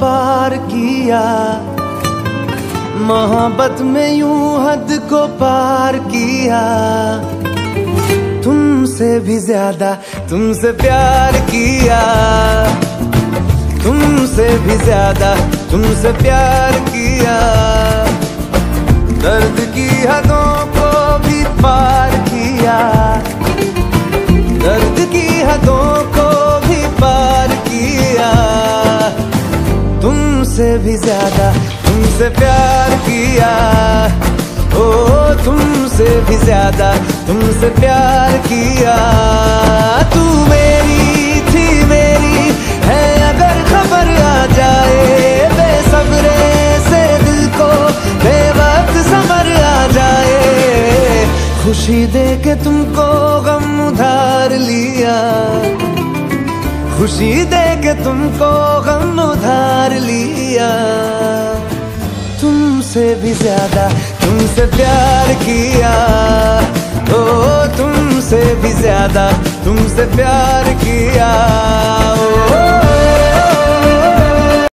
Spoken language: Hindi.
पार किया। मोहब्बत में यूँ हद को पार किया। तुमसे भी ज़्यादा, तुमसे प्यार किया। तुमसे भी ज़्यादा, तुमसे प्यार किया। दर्द की हदों तुमसे भी ज़्यादा, तुमसे प्यार किया। ओ, तुमसे भी ज़्यादा, तुमसे प्यार किया। तू मेरी थी मेरी, है अगर खबर आ जाए। बेसब्रे से दिल को, बेवक्त समर आ जाए। खुशी दे के तुमको गम उधार लिया। खुशी दे के तुमको तुमसे भी ज़्यादा तुमसे प्यार किया। ओ तुमसे भी ज़्यादा तुमसे प्यार किया। ओ